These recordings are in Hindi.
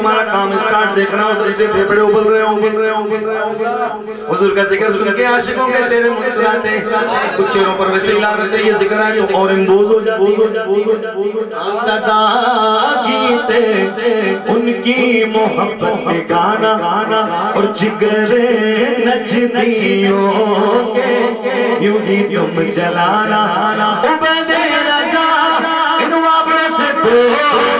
तुम्हारा काम स्टार्ट देखना उधर से फेफड़े उबल रहे हो उबल रहे हो उबल रहे हो हुजूर का ज़िक्र सुन के आशिकों के चेहरे मुस्कुराते कुछ चेहरों पर वैसे ही लागत चाहिए ज़िक्र है तो और इंदोज हो जाती हो। सदा गीत उनकी मोहब्बत के गाना गाना और जिगर नचदियों के, यूँ ही तुम चलाना उबदे रजा इन वाबरों से तो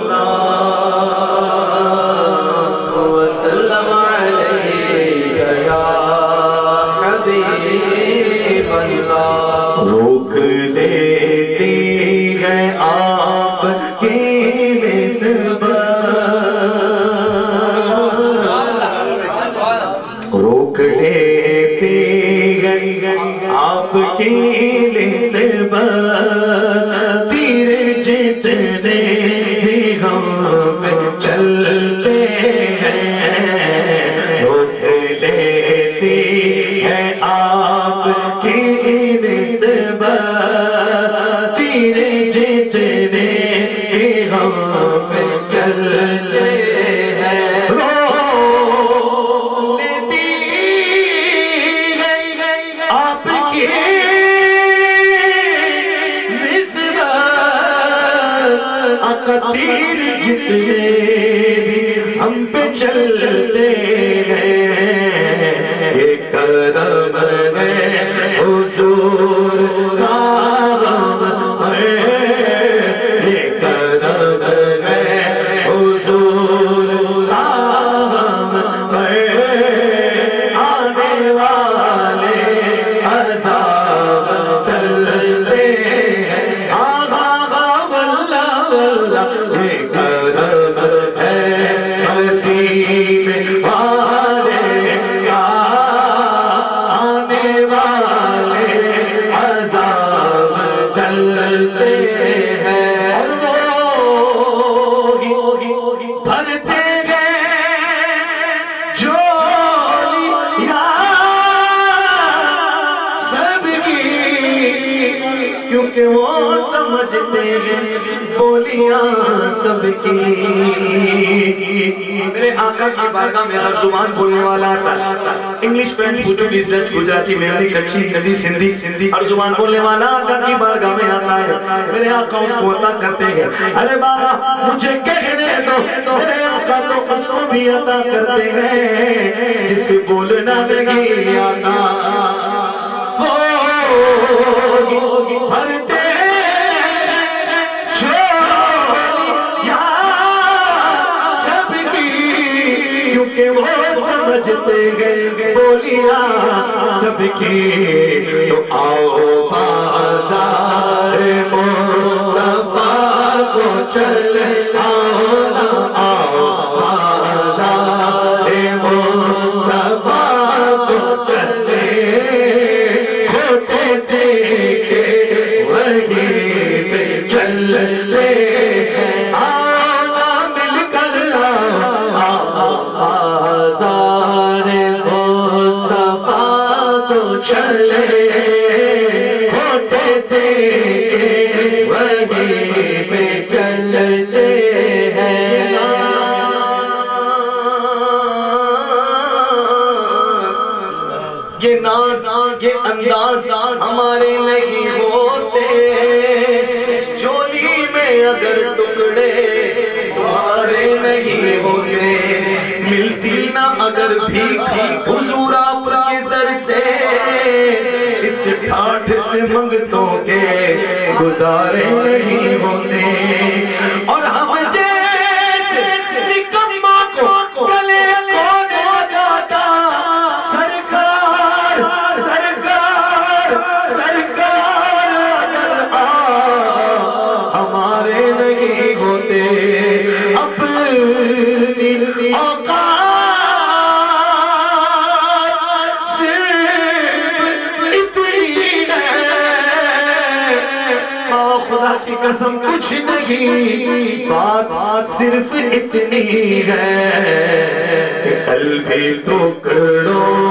आपकी निस्बत तीर जितने आका की बारगाह में हर ज़ुबान बोलने वाला आता इंग्लिश फ्रेंच डच गुजराती मेमरी कच्ची कदी सिंधी सिंधी हर ज़ुबान बोलने वाला आका की बारगाह में आता है मेरे आका उसको अता करते हैं अरे बाबा मुझे कहने दो मेरे आका तो उसको भी अता करते हैं जिसे बोलना नहीं आता होगी भरते झोलियाँ समझते गए बोलिया सबकी तो आओ बाज़ार मुस्तफ़ा को चल। चले होते से वहीं पे चलते हैं। ये नाज, ये अंदाज हमारे नहीं होते। चोली में अगर टुकड़े तुम्हारे नहीं होते। मिलती ना अगर भीख, हुजूर ठाठ से मंगतों के गुजारे नहीं होते। और कसम कुछ नहीं बात सिर्फ़ इतनी है कल भी टुकड़ों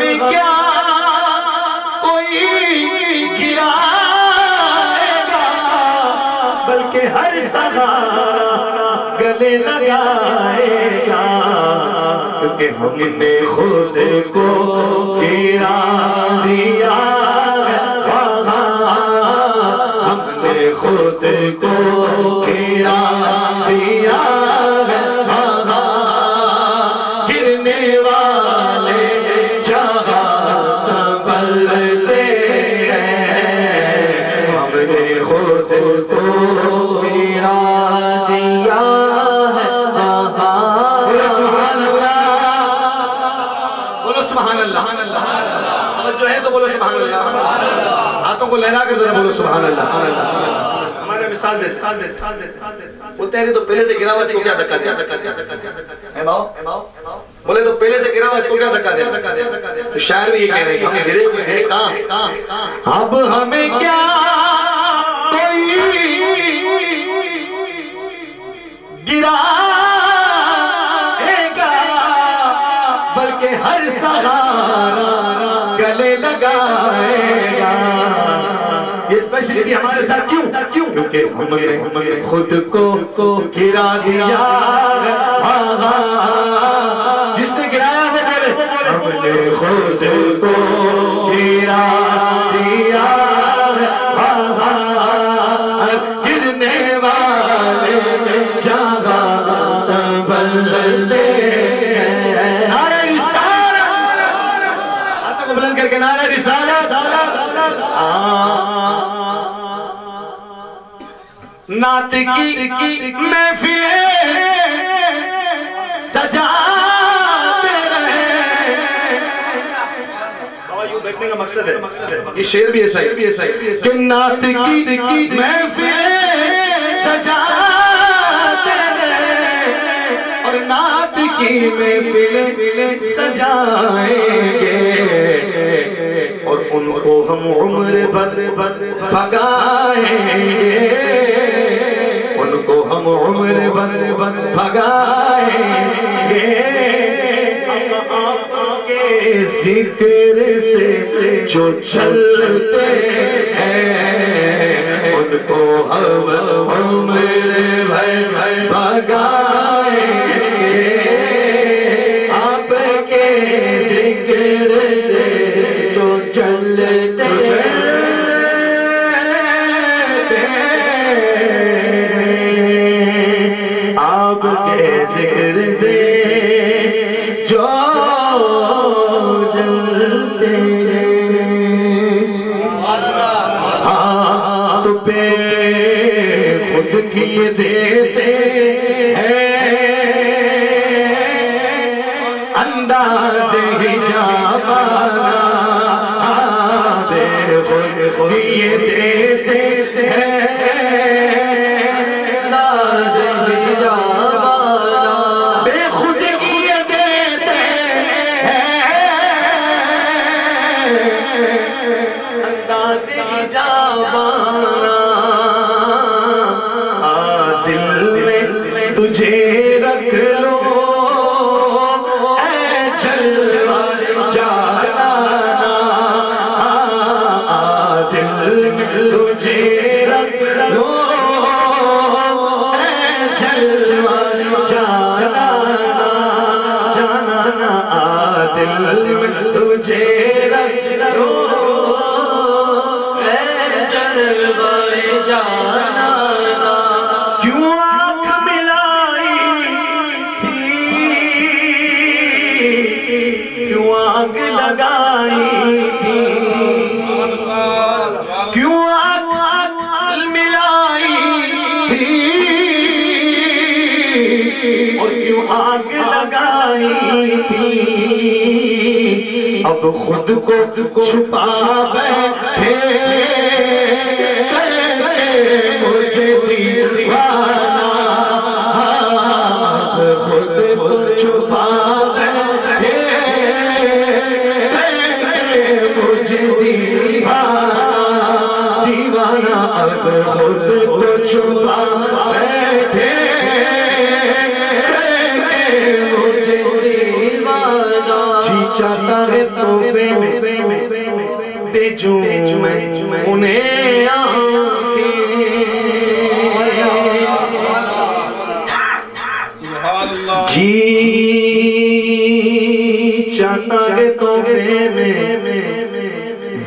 अब क्या कोई गिराएगा? बल्कि हर सहारा गले लगाएगा। क्योंकि हमने खुद को गिरा दिया हमने खुद को गिरा दिया हमने खुद को गिरा दिया है बोलो सुभान अल्लाह बोलो सुभान अल्लाह अब जो है तो बोलो सुभान अल्लाह हाथों को लहरा कर जरा बोलो सुभान अल्लाह मिसाल दे मिसाल दे मिसाल दे मिसाल दे बोलते हैं तो पहले से गिरा हुआ इसको क्या धक्का दिया है है बोले तो पहले से गिरा हुआ इसको क्या धक्का दिया तो शायर भी ये कह रहे हैं हम गिरे हुए हैं कहाँ अब हमें क्या कोई बल्कि हर सहारा गले लगाएगा ये हमारे साथ क्यों क्यों क्योंकि हमने खुद को को गिरा दिया। हाँ, हाँ, हाँ। जिसने गिराया हमने खुद को नात की महफिल सजाते रहे। बाबा यूँ बैठने का मकसद है। मकसद है ये शेर भी ऐसा है भी ऐसा है। कि नात की महफिल सजाते रहे। और नात की महफिल सजाएँगे। और उनको हम उम्र भर भर भगाएँगे। उनको हम उम्र भर भर भगाएँगे आपके ज़िक्र से जो चलते हैं, उनको हम उम्र भर भर भगाएँगे खुद किए देते खुद को छुपा बैठे चाहता है तोहफे में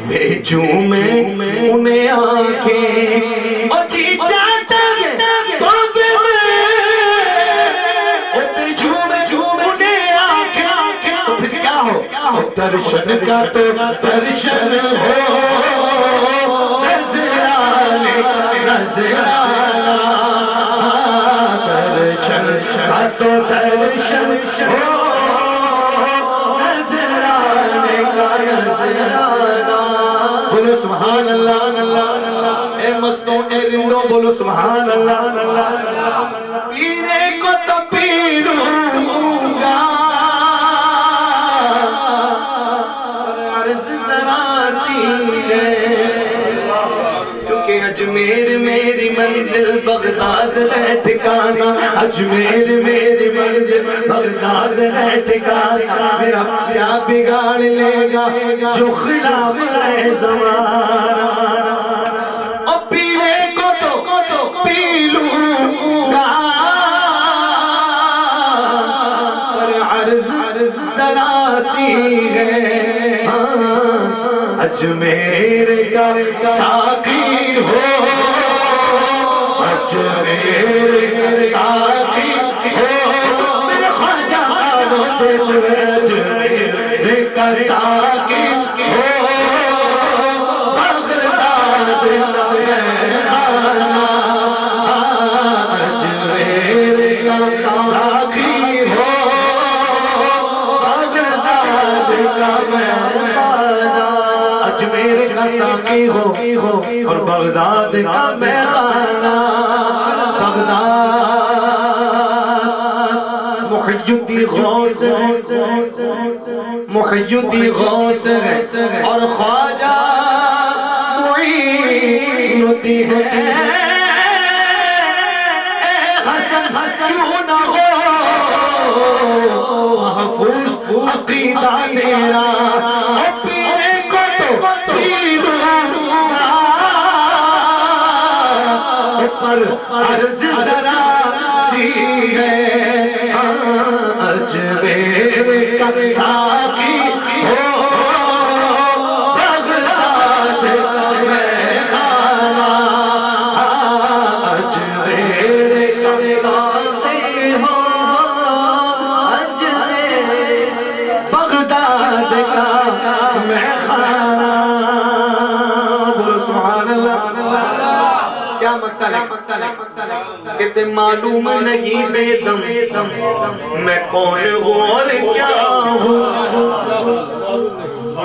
बेचूं मैं उन्हें आँखें। तो दर्शन का तो दर्शन हो। दर्शन का तो दर्शन हो। बोलो सुभान अल्लाह अल्लाह ए मस्तों, ए रिंदों बोलो सुभान अल्लाह अल्लाह को तो पीड़ूँगा है। क्योंकि अजमेर मेरी मंजिल बगदाद ठिकाना अजमेर मेरी मंजिल बगदाद है ठिकाना मेरा क्या बिगाड़ लेगा जो खिलाफ है जमाना। और पीने को तो पी लूँगा। पर अर्ज़ जरा सी है। हाँ, अजमेर का साथी हो। अजमेर का का हो साथी बगदाद का अजमेर हो। बगदाद मुहयुद्दी गौस है। मुहयुद्दी गौस है और ख्वाजा मुईनुद्दी है ए हसन क्यों न हो महफूज अकीदा तेरा पीने को तो पी लूँगा पर अर्ज़ जरा सी है अजमेर का कहते मालूम नहीं बेदम। मैं कौन हूँ और क्या हूँ?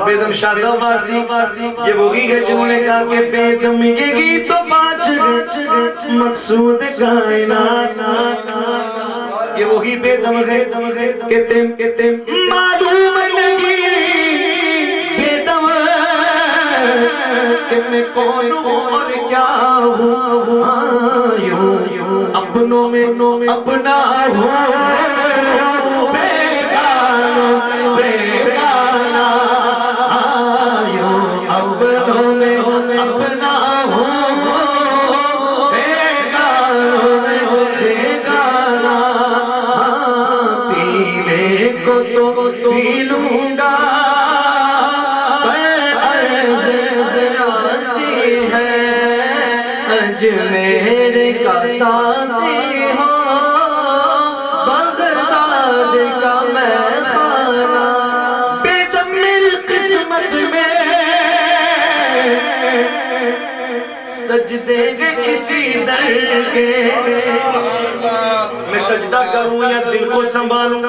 बेदम शाह वासी ये वो गीत है जिन्होंने कहा कि बेदम ये गीत तो पाँच मकसूद कायनात। ये वही बेदम है। कहते कहते मालूम नहीं बेदम। कि मैं कौन हूँ और क्या हूँ हाँ, अपनों में अपना हूँ। बेगाना बेगाना हाँ, यूँ अपनों में अपना हूँ। बेगानों बेगाना पीने को तो पी है मैं सजदा करूँ या दिल को संभालूं?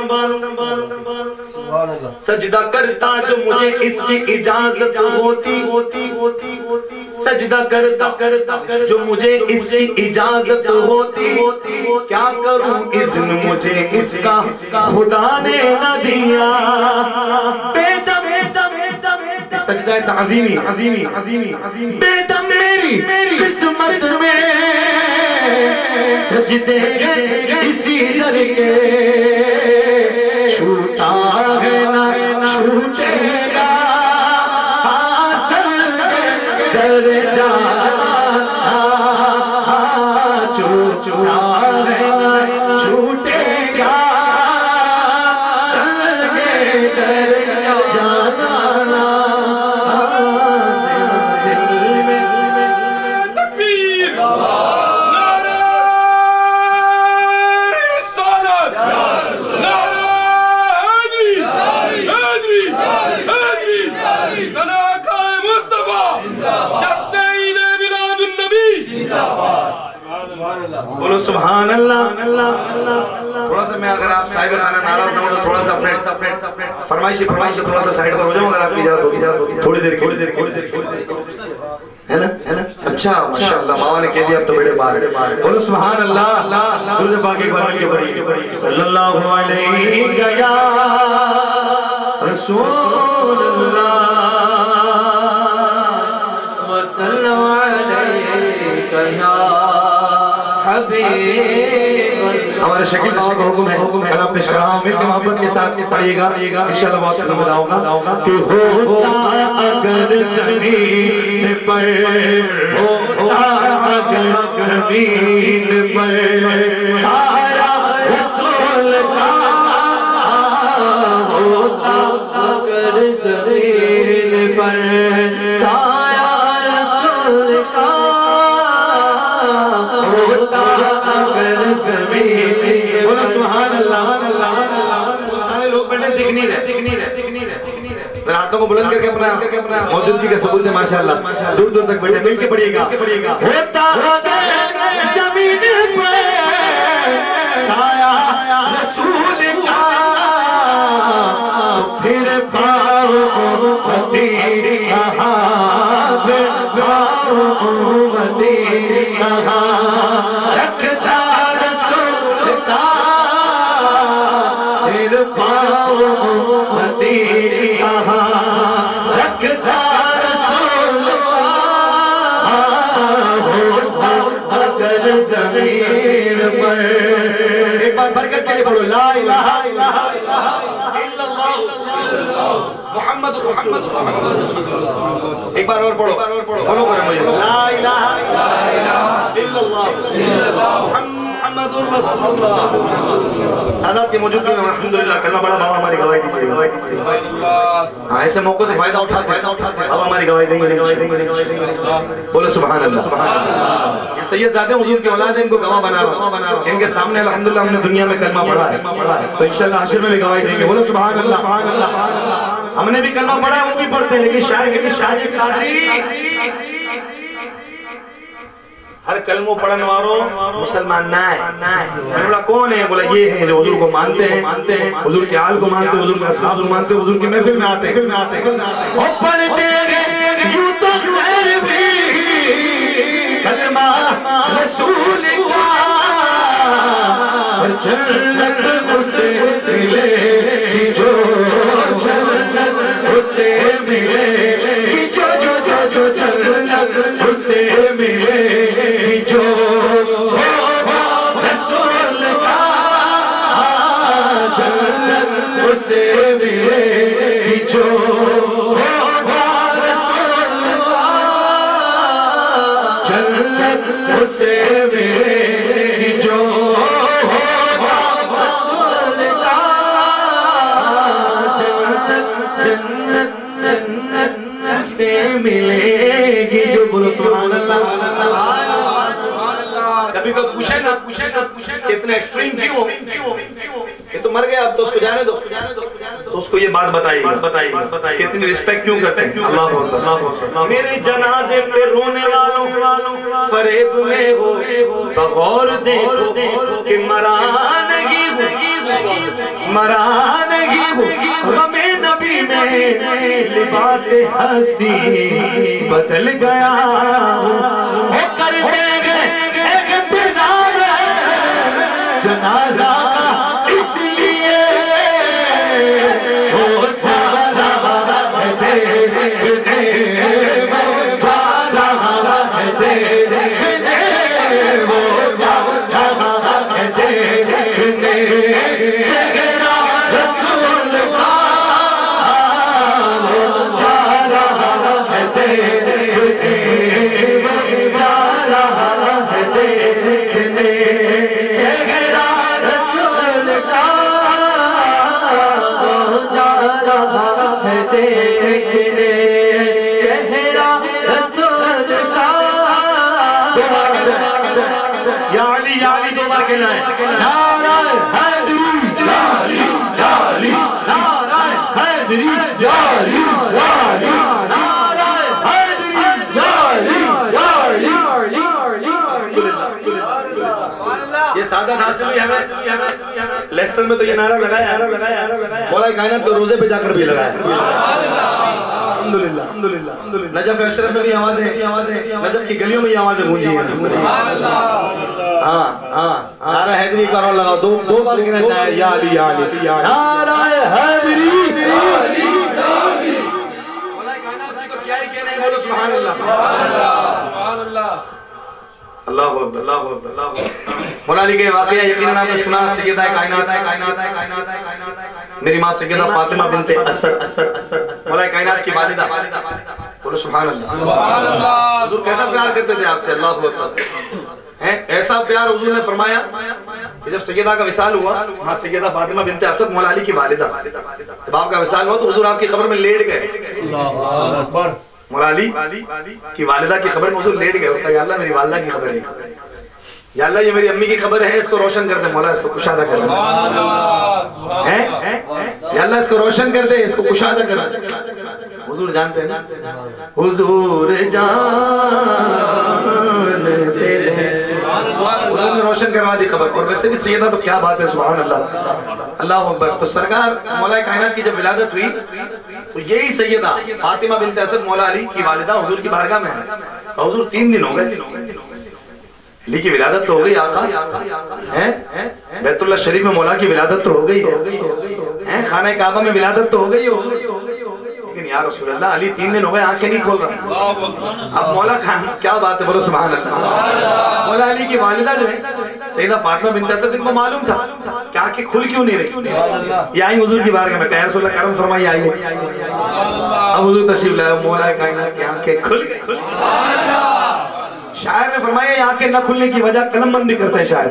सजदा करता जो मुझे इसकी इजाज़त होती। होती होती होती सजदा करता करता कर जो मुझे इसकी इजाज़त होती। होती क्या करूँ इज्न मुझे इसका खुदा ने न दिया? बेदम बेदम बेदम सजदा ताजीमी अजीमी अजीमी अजीमी बेदम मेरी मेरी किस्मत सजदे इसी दर के। छूटा है ना छूटेगा साहिब खाना नाराज़ ना हो तो थोड़ा सा अपने अपने फरमाइशी फरमाइशी थोड़ा सा साइड पर हो जाओ अगर आपकी इजाज़त होगी इजाज़त होगी। थोड़ी देर थोड़ी देर थोड़ी देर है ना? है ना? अच्छा माशाअल्लाह मामा ने कह दिया अब तो बड़े बार बोलो सुभान अल्लाह दुरूद एक के बड़ी। सल्लल्लाहु अलैहि या रसूल अल्लाह वसल्लम अलैका या हबीब। हमारे शकील बाबा का हुक्म है कल आप पेश कर रहा हूँ मिलकर मोहब्बत के साथ पढ़िएगा इंशाल्लाह बहुत कल बताऊँगा कि होता अगर ज़मीन पर होता अगर ज़मीन पर सारा रसूल का होता अगर ज़मीन पर। हाथों को बुलंद करके अपना मौजूदगी का सबूत है माशाल्लाह। दूर दूर तक बैठे मिलकर पढ़िएगा। साया रसूल मोहम्मद मोहम्मद एक बार और पढ़ो फॉलो करो मुझे ला इलाहा इल्लल्लाह मोहम्मद रसूलुल्लाह सादात की मौजूदगी में अल्हम्दुलिल्लाह कलमा बड़ा बाबा हमारी गवाही दीजिए गवाही दीजिए हाँ ऐसे मौकों से फ़ायदा उठाते फ़ायदा उठाते अब हमारी गवाही देंगे बोलो सुभान अल्लाह सुभान अल्लाह ये सैयद जादे हुजूर के औलाद हैं इनको गवाह बना रहा बना रहा इनके सामने अल्हम्दुलिल्लाह हमने दुनिया में कलमा पढ़ा है तो इंशाल्लाह हशर में भी गवाही देंगे बोलो सुभान अल्लाह सुभान अल्लाह हमने भी कलमा पढ़ा है, वो भी पढ़ते हैं, लेकिन शायर कहते शायर कादरी हर कलमो पढ़ने वालों मुसलमान ना है। मैंने बोला, कौन है? बोला, ये है जो हुजूर को मानते हैं। मानते हैं हुजूर के हाल को मानते हैं, हुजूर के असलाफ को मानते हैं, हुजूर की महफिल में आते हैं। आते हैं पढ़ते हैं, यूँ तो खैर भी। कलमा रसूल का जन्नत उसे मिलेगी पूछे एक्सट्रीम क्यों क्यों ये तो मर गया अब तो उसको जाने दो। तो उसको ये बात बताई बताई बताई कितनी रिस्पेक्ट क्यों करते हैं? अल्लाह अल्लाह मेरे जनाजे पे रोने वालों फरेब में हो बगौर देखो कि मरा नहीं हूँ मरा हमें नबी में लिबास हस्ती बदल गया वो कर जनाजा अली दो है नाराय हैदरी या अली या नाराय हैदरी या अली या नाराय हैदरी या अली या सादा हासिल हमें। लेस्टर में तो ये नारा लगाया लगाया मौला कायनात को रोज़े पे जाकर भी लगाया। नजफ अशरफ में भी आवाज़ें नजफ की गलियों में ये आवाज़ें गूंजी हाँ। नारा हैदरी का और लगाओ। दो दो बार गिना जाए या अली या अली नारा हैदरी। को ही वाकया आपने सुना कायनात है कायनात है कायनात है कायनात। है मेरी माँ सैयदा फातिमा बिनते असद असद असद मौला कायनात की वालिदा। बोलो सुभान अल्लाह कैसा प्यार करते थे आपसे? अल्लाह हैं? ऐसा प्यार हुजूर ने फरमाया कि जब सैयदा का विसाल हुआ हाँ सैयदा फातिमा बिनते असद मौला अली की वालिदा। जब आपका विसाल हुआ तो हुजूर आपकी कब्र में लेट गए। मौला अली की वालिदा की खबर में हुजूर लेट गए। या अल्लाह मेरी वालिदा की खबर है। या अल्लाह ये मेरी अम्मी की खबर है इसको रोशन कर दे मौला इसको कुशादा कर दे। हैं? हैं? या अल्लाह इसको रोशन कर दे इसको कुशादा कर दे। हुजूर जानते हैं ना? हुजूर जानते हैं हुजूर ने रोशन करवा दी खबर। और वैसे भी सैयदा तो क्या बात है सुभान अल्लाह अल्लाह अकबर तो सरकार मौला कायनात की जब विलादत हुई तो यही सैयदा फातिमा बिनते असद मौला अली की वालिदा हुजूर की बारगाह में है। कहा, हुजूर तीन दिन हो गए। अली की विलादत तो हो गई आका। हैं? बैतुल्ला शरीफ में मौला की विलादत तो हो गई है। हैं? खाना काबा में विलादत तो हो गई हो। लेकिन यार रसूल अल्लाह अली तीन दिन हो गए आँखें नहीं खोल रहा। अब मौला खान क्या बात है बोलो अल्लाह मौला अली की वालिदा जो है सैयदा फातिमा बिनत असद इनको मालूम था कि आँखें खुल क्यों नहीं रही? ये आई हुजूर की बारगाह में कह रसूल अल्लाह करम फरमाइए आइए अब हुजूर तशरीफ़ लाए मौला कायनात की आँखें खुल गई। शायर ने फरमाया, ये आँखें न खुलने की वजह कलम बंदी करते हैं शायर।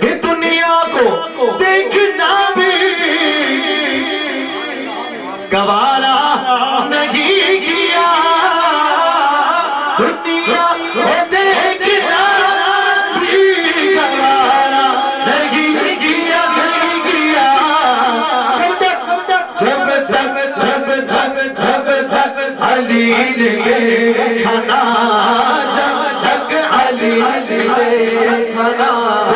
कि दुनिया को देखना भी गवारा नहीं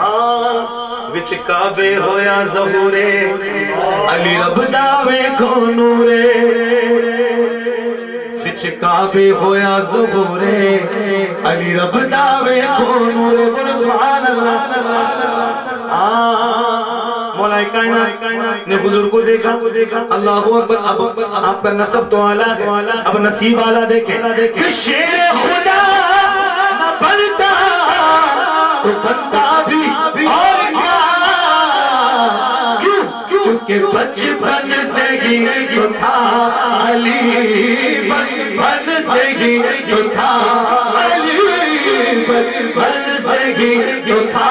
हाँ होया जहूरे। अली रब दावे को नूरे। विच काबे होया जहूरे। अली रब दावे को नूरे। बोलो सुभान अल्लाह। हाँ मौलाए कायनात ने हुजूर को देखा देखा अल्लाह अकबर, अब आपका नसब तो आला है, अब नसीब आला देखे, कि शेर खुदा न बनता तो बनता भी और क्या क्यों? क्योंकि बचपन से ही तो था, अली बचपन से ही तो था, अली बचपन से ही तो था।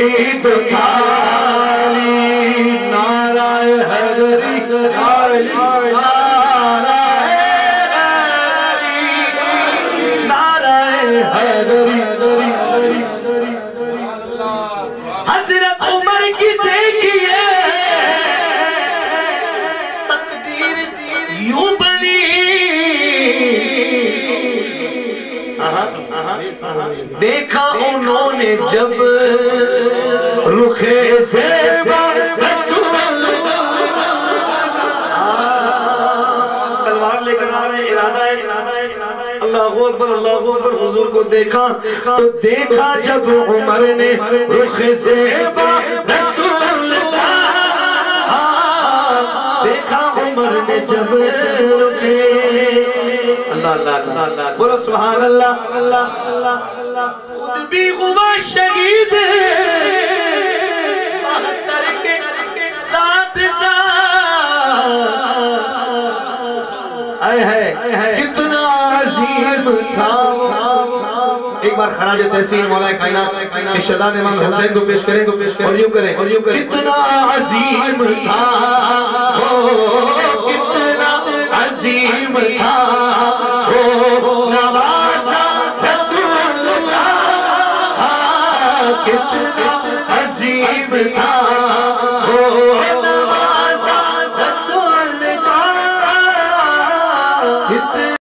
बचपन से ही तो था अली नाराय हैदरी नाराय नाराय हैदरी हज़रत उमर की तकदीर यूँ बनी। देखा उन्होंने जब हुजूर को देखा तो देखा जब उमर ने रुख रसूल देखा उमर ने जब रुके। अल्लाह अल्लाह अल्लाह बोलो सुभान अल्लाह अल्लाह अल्लाह अल्लाह। खुद भी हुआ शहीद। एक बार खराज तहसील मौला कायनात, के शदान इमाम हुसैन को पेश करें और यूँ करें। और यूँ करें कितना अजीम था, ओ, कितना अजीम था, ओ, नवासा रसूल का कितना अजीम था।